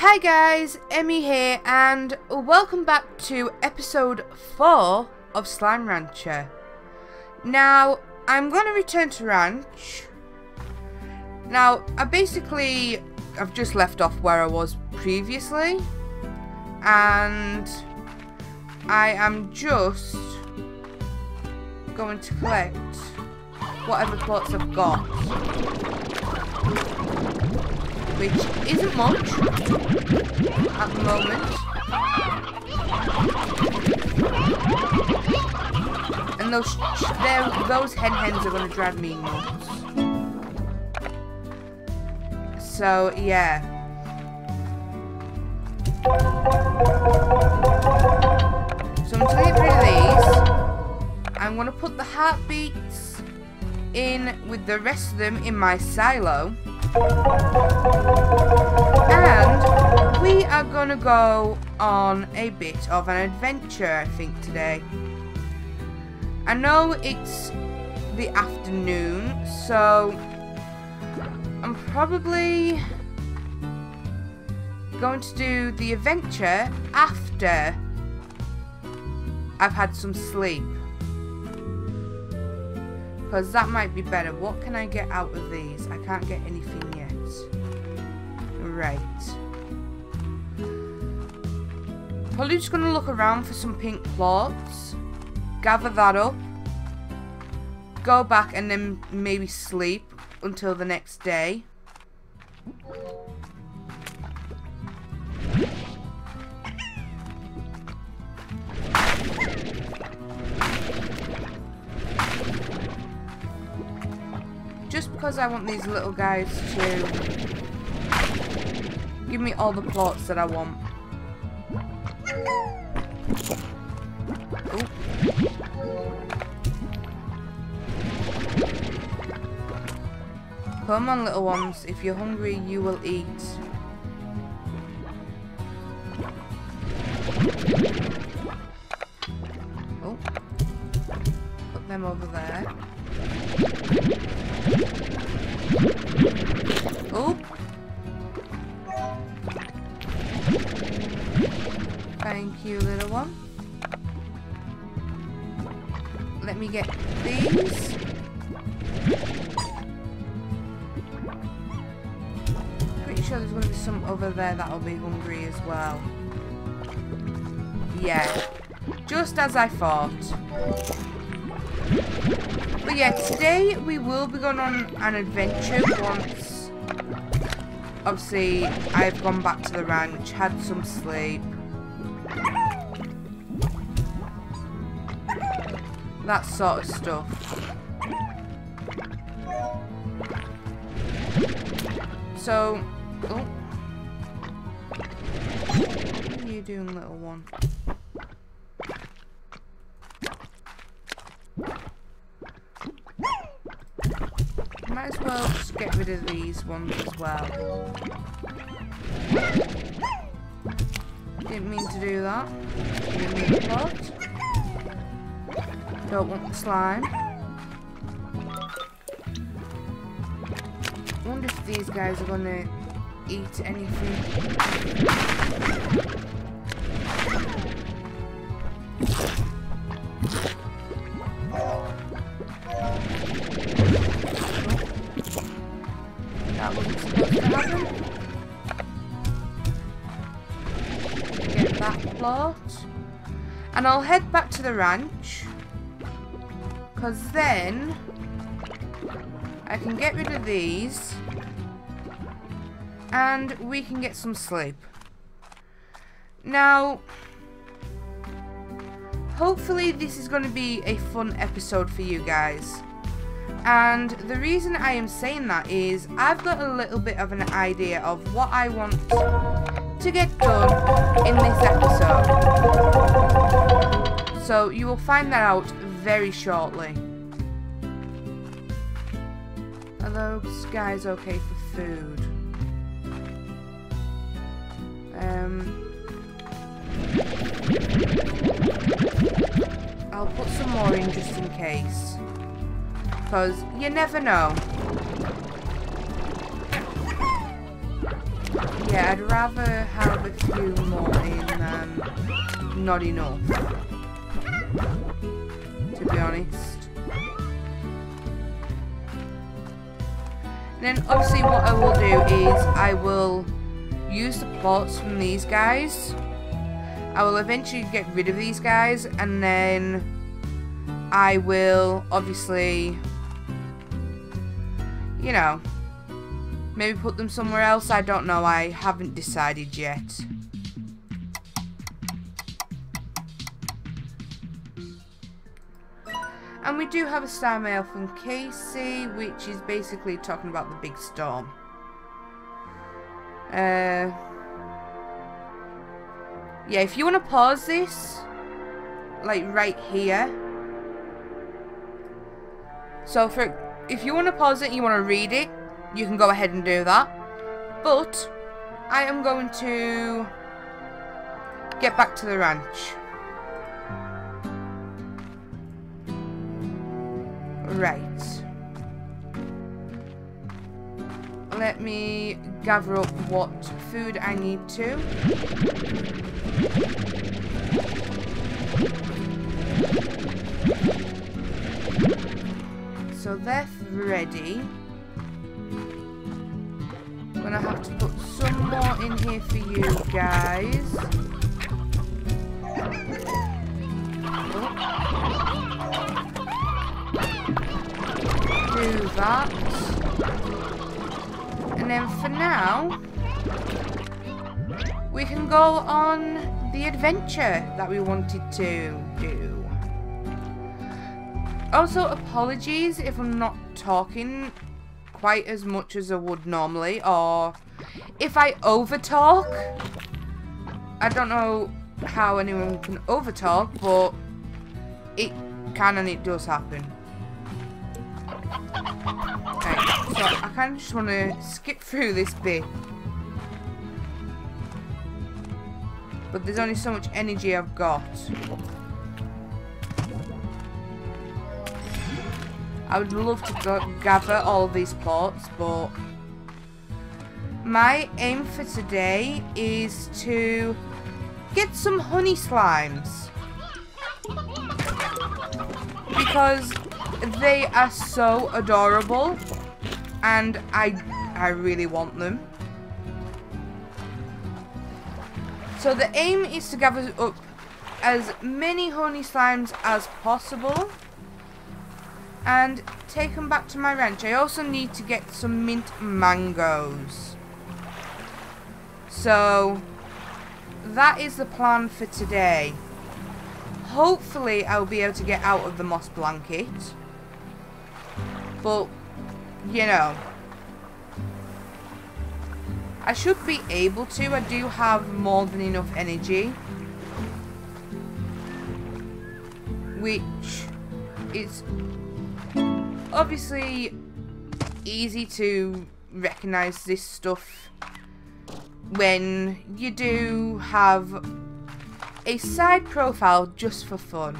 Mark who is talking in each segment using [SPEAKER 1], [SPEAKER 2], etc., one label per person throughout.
[SPEAKER 1] Hi guys, Emmy here, and welcome back to episode 4 of Slime Rancher. Now, I'm going to return to Ranch. Now, I basically, I've just left off where I was previously, and I am just going to collect whatever plorts I've got which isn't much at the moment. And those those hen hens are going to drive me nuts. So, yeah. So I'm to get rid of these. I'm going to put the heart beets in with the rest of them in my silo. And we are going to go on a bit of an adventure, I think, today. I know it's the afternoon, so I'm probably going to do the adventure after I've had some sleep. Because that might be better. What can I get out of these? I can't get anything yet. Right. Probably just going to look around for some pink plorts. Gather that up. Go back and then maybe sleep until the next day. Just because I want these little guys to give me all the plorts that I want. Come on, little ones. If you're hungry, you will eat. As I thought. But yeah, today we will be going on an adventure once, obviously, I've gone back to the ranch, had some sleep. That sort of stuff. So, oh. What are you doing, little one? Rid of these ones as well. Didn't mean to do that. Didn't. Don't want the slime. wonder if these guys are gonna eat anything. I'll head back to the ranch. Because then... I can get rid of these. And we can get some sleep. Now... Hopefully this is going to be a fun episode for you guys. And the reason I am saying that is I've got a little bit of an idea of what I want to get done in this episode. So you will find that out very shortly. Those guys okay for food? Um, I'll put some more in just in case. Because you never know. Yeah, I'd rather have a few more in than not enough. To be honest. then obviously what I will do is I will use the plorts from these guys. I will eventually get rid of these guys and then I will obviously, you know, maybe put them somewhere else. I don't know. I haven't decided yet. Do have a star mail from Casey, which is basically talking about the big storm. Uh, yeah, if you want to pause this, like right here. So for if you want to pause it and you want to read it, you can go ahead and do that. But I am going to get back to the ranch. Right. Let me gather up what food I need to. So that's ready. I'm gonna have to put some more in here for you guys. Oh. Do that. And then for now, we can go on the adventure that we wanted to do. Also, apologies if I'm not talking quite as much as I would normally, or if I overtalk. I don't know how anyone can overtalk, but it can and it does happen. I kind of just want to skip through this bit. But there's only so much energy I've got. I would love to gather all these plorts, but my aim for today is to get some honey slimes. Because they are so adorable and I I really want them. So the aim is to gather up as many honey slimes as possible and take them back to my ranch. I also need to get some mint mangoes. So that is the plan for today. Hopefully I'll be able to get out of the moss blanket. But you know, I should be able to. I do have more than enough energy. Which is obviously easy to recognize this stuff when you do have a side profile just for fun.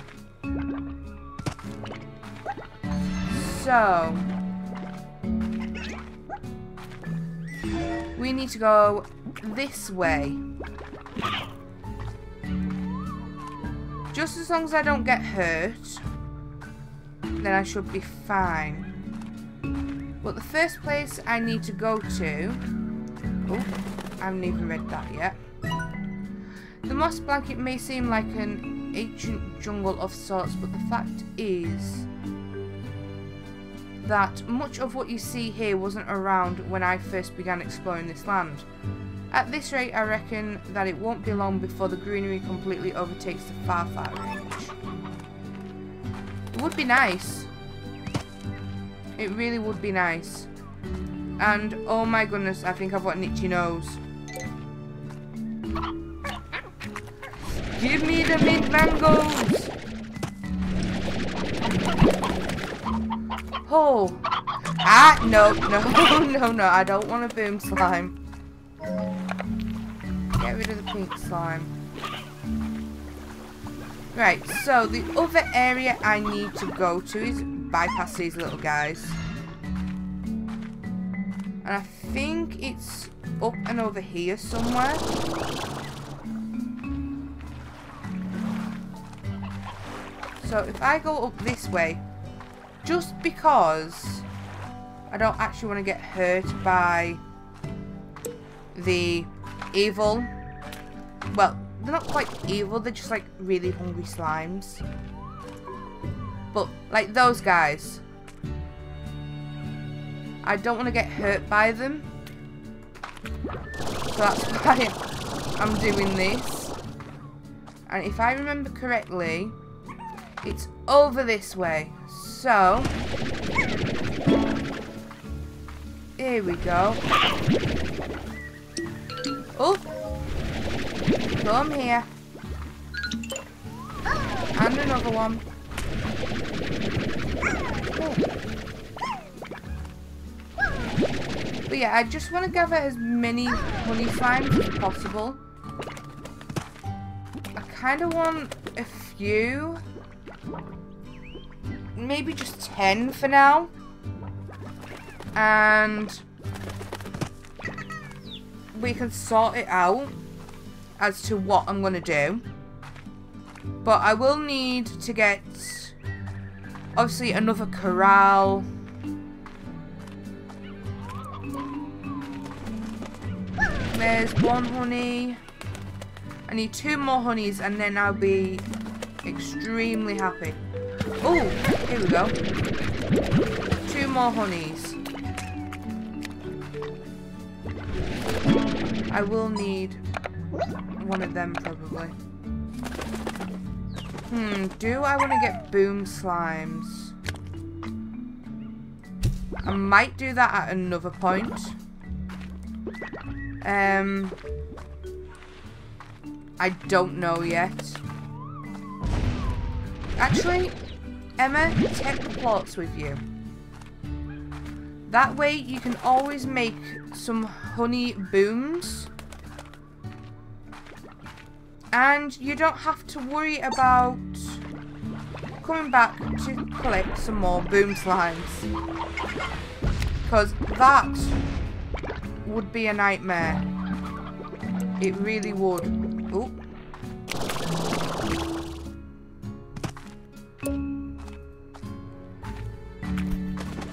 [SPEAKER 1] So, we need to go this way. Just as long as I don't get hurt, then I should be fine. But the first place I need to go to... Oh, I haven't even read that yet. The moss blanket may seem like an ancient jungle of sorts, but the fact is that much of what you see here wasn't around when I first began exploring this land. At this rate, I reckon that it won't be long before the greenery completely overtakes the far, far range. It would be nice. It really would be nice. And, oh my goodness, I think I've got an itchy nose. Give me the mint mangoes! Oh. Ah, no, no, no, no. I don't want a boom slime. Get rid of the pink slime. Right, so the other area I need to go to is bypass these little guys. And I think it's up and over here somewhere. So if I go up this way, just because I don't actually want to get hurt by the evil, well, they're not quite evil, they're just like really hungry slimes. But like those guys, I don't want to get hurt by them. So that's why I'm doing this. And if I remember correctly, it's over this way. So, here we go. Oh, come here. And another one. But yeah, I just want to gather as many honey slimes as possible. I kind of want a few. Maybe just 10 for now. And we can sort it out as to what I'm going to do. But I will need to get, obviously, another corral. There's one honey. I need two more honeys and then I'll be extremely happy. Oh, here we go. Two more honeys. I will need one of them probably. Hmm, do I want to get boom slimes? I might do that at another point. Um, I don't know yet. Actually, Emma, take the plorts with you. That way you can always make some honey booms. And you don't have to worry about coming back to collect some more boom slimes. Because that would be a nightmare. It really would. Ooh.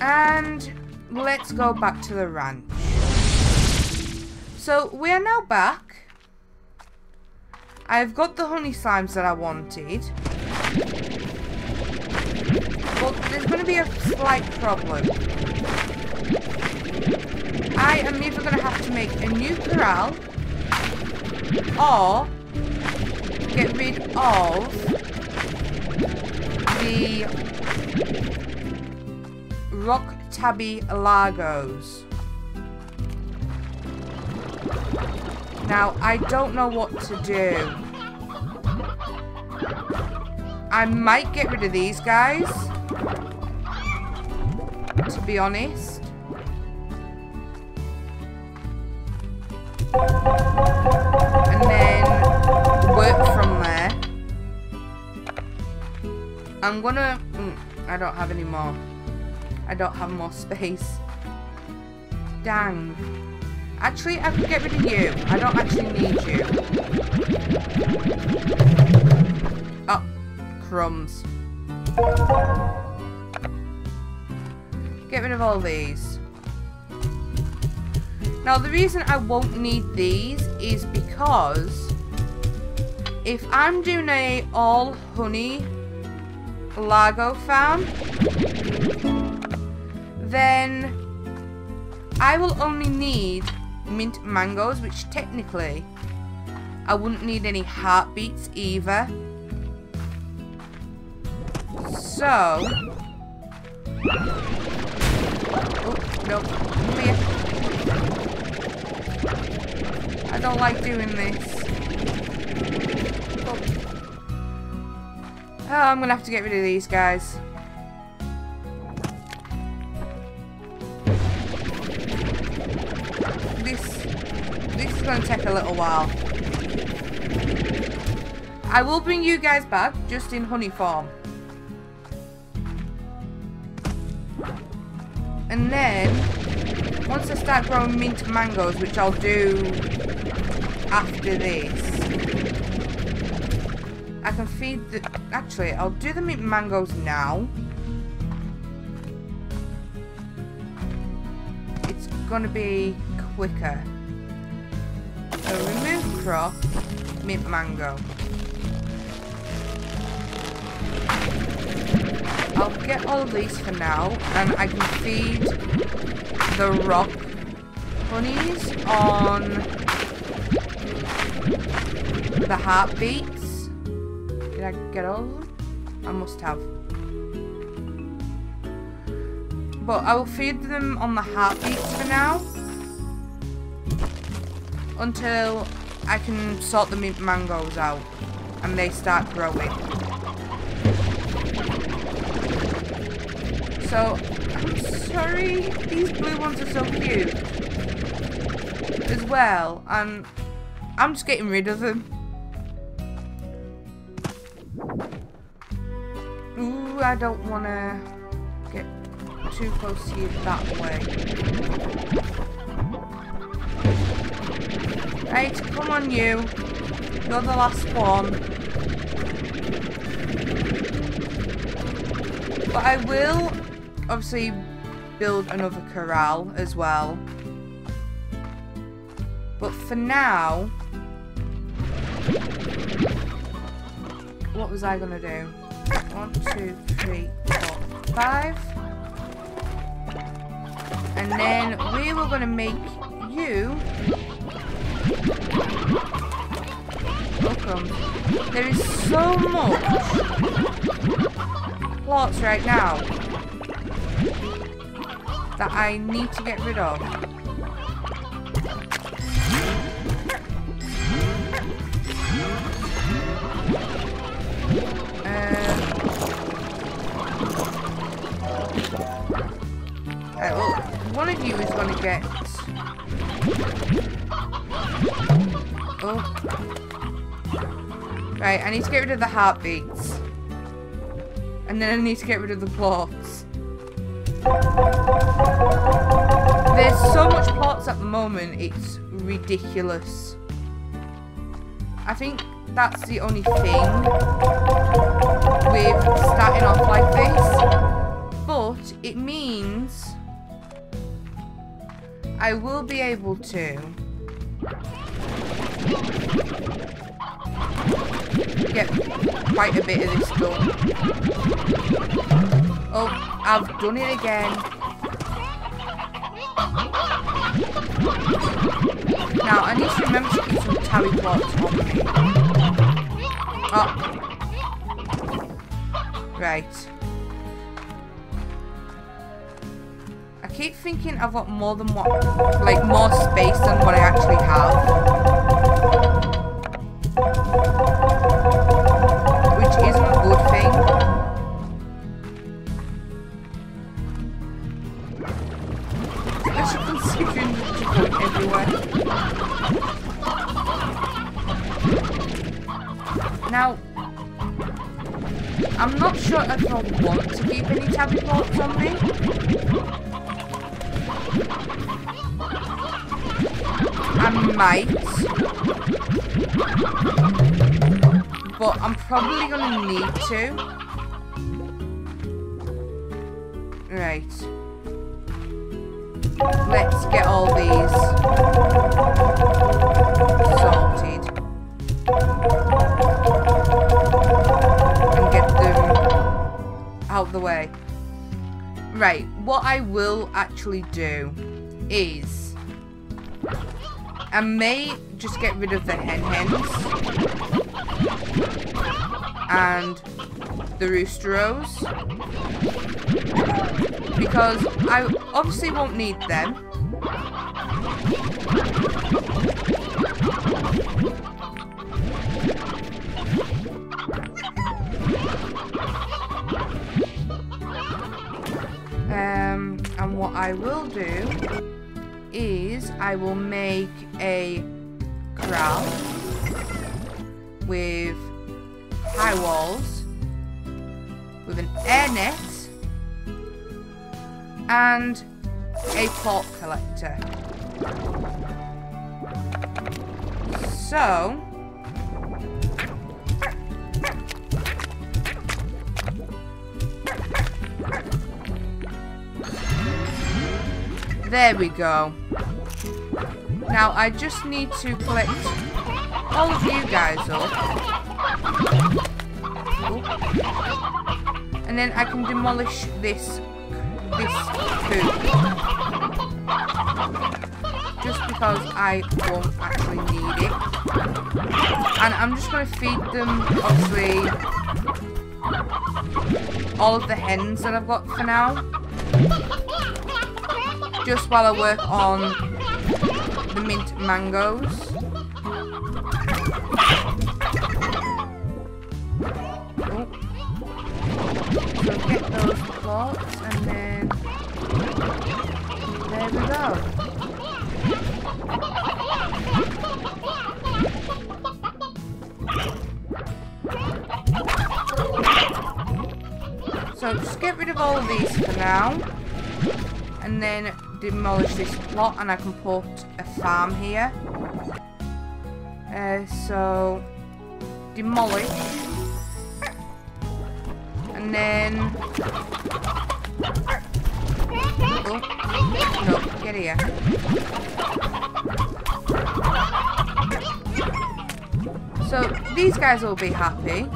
[SPEAKER 1] And let's go back to the ranch. So we are now back. I've got the honey slimes that I wanted. But there's going to be a slight problem. I am either going to have to make a new corral or get rid of the rock tabby largos. Now, I don't know what to do. I might get rid of these guys. To be honest. And then work from there. I'm gonna... Mm, I don't have any more. I don't have more space. Dang. Actually, I could get rid of you. I don't actually need you. Oh, crumbs. Get rid of all these. Now the reason I won't need these is because if I'm doing a all honey Largo farm, then I will only need mint mangoes, which technically I wouldn't need any heart beets either. So, oh, no, come here. I don't like doing this. Oh. oh, I'm gonna have to get rid of these guys. This gonna take a little while. I will bring you guys back, just in honey form. And then once I start growing mint mangoes, which I'll do after this, I can feed the... Actually, I'll do the mint mangoes now. It's gonna be quicker. So remove crop, mint mango. I'll get all these for now, and I can feed the rock bunnies on the heart beets. Did I get all of them? I must have. But I will feed them on the heart beets for now. Until I can sort the mangoes out and they start growing. So, I'm sorry, these blue ones are so cute. As well, and I'm just getting rid of them. Ooh, I don't want to get too close to you that way. Right, come on you. You're the last one. But I will obviously build another corral as well. But for now, what was I gonna do? One, two, three, four, five. And then we were gonna make you welcome. There is so much plorts right now that I need to get rid of. Uh, well, one of you is going to get... I need to get rid of the heart beets. And then I need to get rid of the plorts. There's so much plorts at the moment, it's ridiculous. I think that's the only thing with starting off like this. But it means I will be able to get quite a bit of this done. Oh, I've done it again. Now, I need to remember to keep some tabby plorts on me. Oh. Right. I keep thinking I've got more than what, like more space than what I actually have. I'm not sure if I want to keep any tabby plorts on me. I might. But I'm probably gonna need to. Right. Let's get all these out the way. Right, what I will actually do is I may just get rid of the hen hens and the roostros because I obviously won't need them. I will do is I will make a corral with high walls with an air net and a plort collector. So, there we go. Now I just need to collect all of you guys up. And then I can demolish this this coop. Just because I won't actually need it. And I'm just going to feed them, obviously, all of the hens that I've got for now. Just while I work on the mint mangoes. Oh. So just get rid of all these for now. And then demolish this plot and I can put a farm here. Uh, so demolish. And then... Oh, no, get here. So these guys will be happy.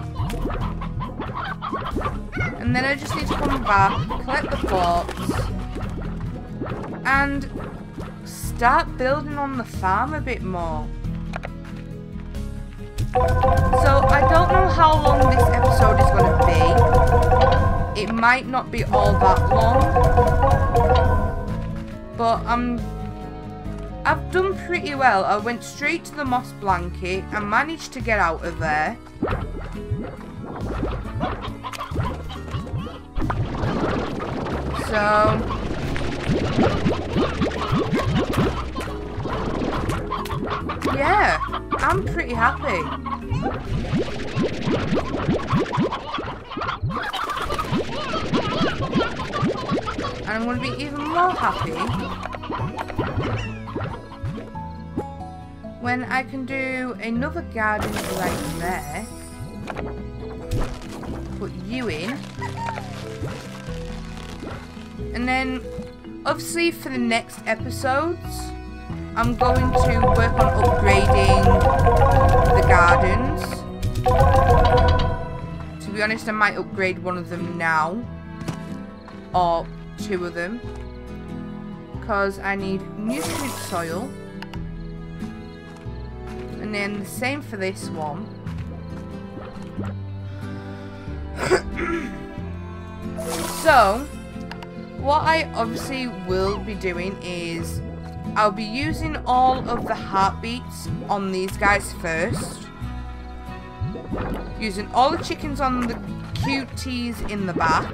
[SPEAKER 1] And then I just need to come back, collect the quartz, and start building on the farm a bit more. So I don't know how long this episode is going to be. It might not be all that long. But I'm... I've done pretty well. I went straight to the moss blanket and managed to get out of there. So... Yeah, I'm pretty happy. And I'm going to be even more happy when I can do another garden right there. Put you in. And then, obviously, for the next episodes, I'm going to work on upgrading the gardens. To be honest, I might upgrade one of them now. Or two of them. Because I need nutrient soil. And then the same for this one. so, what I obviously will be doing is I'll be using all of the heart beets on these guys first. Using all the chickens on the cuties in the back.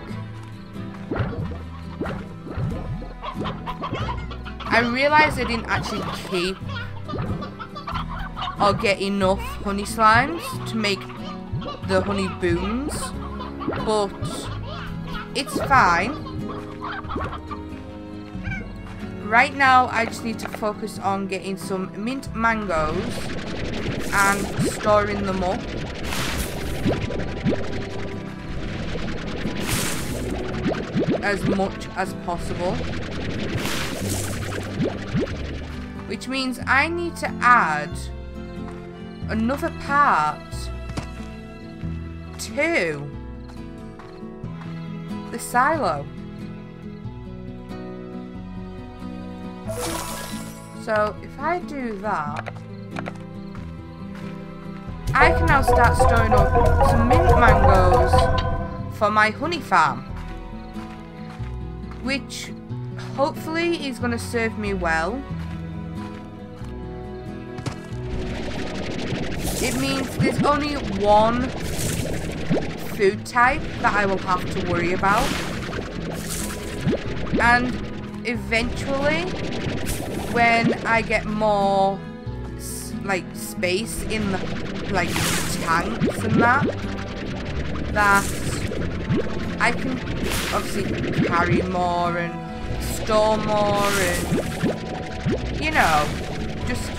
[SPEAKER 1] I realised I didn't actually keep or get enough honey slimes to make the honey booms. But it's fine. Right now, I just need to focus on getting some mint mangoes and storing them up. As much as possible. Which means I need to add another part to the silo. So if I do that, I can now start storing up some mint mangoes for my honey farm. Which hopefully is going to serve me well. It means there's only one food type that I will have to worry about. And eventually, when I get more like space in the like tanks and that, that I can obviously carry more and store more and, you know, just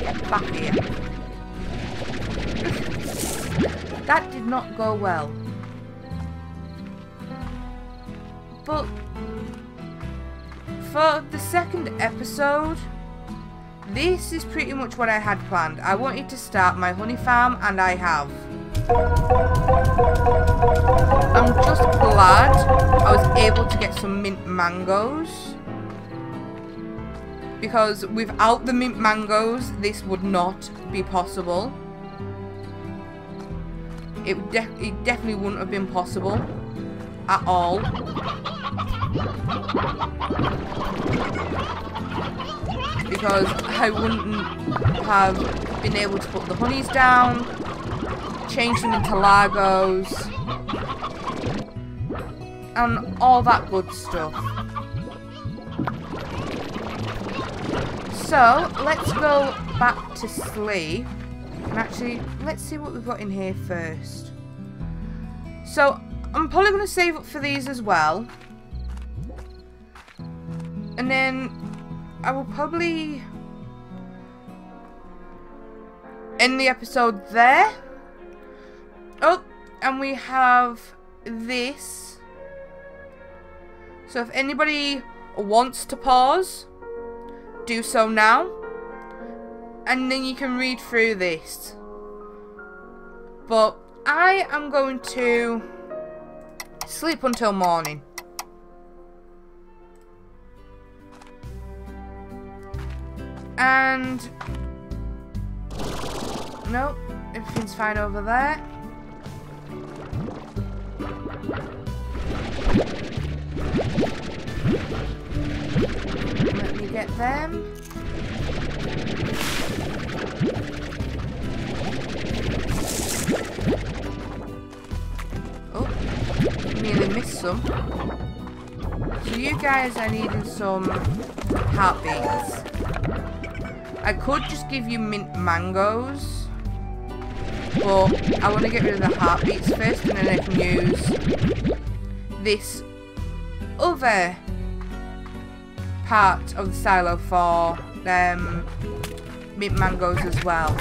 [SPEAKER 1] get back here. that did not go well. But for the second episode, this is pretty much what I had planned. I wanted to start my honey farm and I have. I'm just glad I was able to get some mint mangoes. Because without the mint mangoes, this would not be possible. It, it definitely wouldn't have been possible at all. Because I wouldn't have been able to put the honeys down, change them into Largos, and all that good stuff. So, let's go back to sleep. And actually, let's see what we've got in here first. So, I'm probably going to save up for these as well. And then I will probably end the episode there. Oh, and we have this. So if anybody wants to pause, do so now. And then you can read through this. But I am going to Sleep until morning. And... Nope, everything's fine over there. Let me get them. Nearly missed some. So you guys are needing some heart beets. I could just give you mint mangoes. But I want to get rid of the heart beets first and then I can use this other part of the silo for um, mint mangoes as well.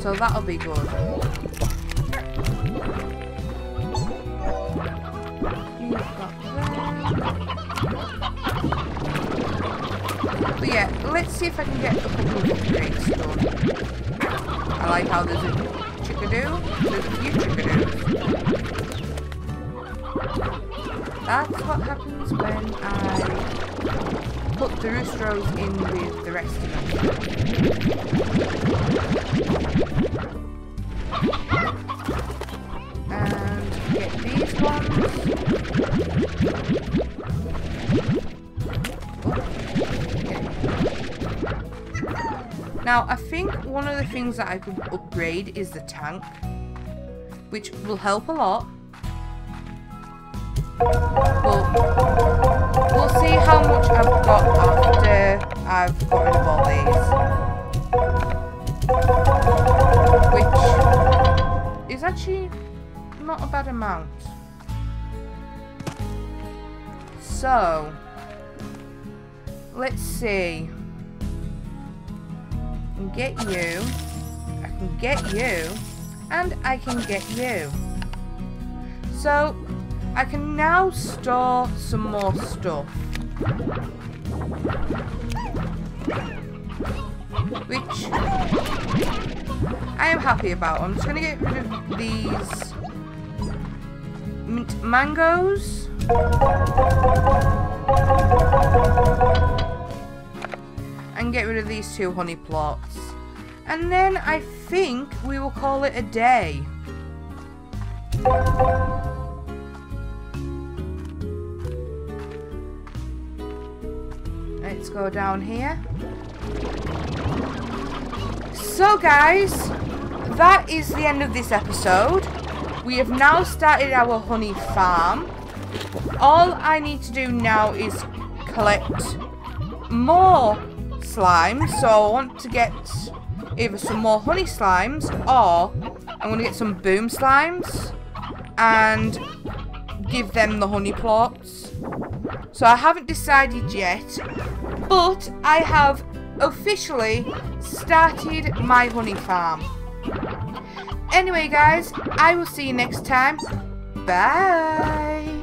[SPEAKER 1] So that'll be good. But yeah, let's see if I can get a couple of upgrades done. I like how there's a chickadoo. There's a few chickadoos. That's what happens when I put the roosters in with the rest of them. And get these ones. Now, I think one of the things that I could upgrade is the tank, which will help a lot. But we'll see how much I've got after I've got rid of all these. Which is actually not a bad amount. So, let's see. I can get you, I can get you, and I can get you. So, I can now store some more stuff. Which I am happy about. I'm just going to get rid of these mint mangoes. And get rid of these two honey plorts. And then I think we will call it a day. Go down here. So guys, that is the end of this episode. We have now started our honey farm. All I need to do now is collect more slimes. So I want to get either some more honey slimes or I'm going to get some boom slimes and give them the honey plorts. So I haven't decided yet, but I have officially started my honey farm. Anyway guys, I will see you next time. Bye!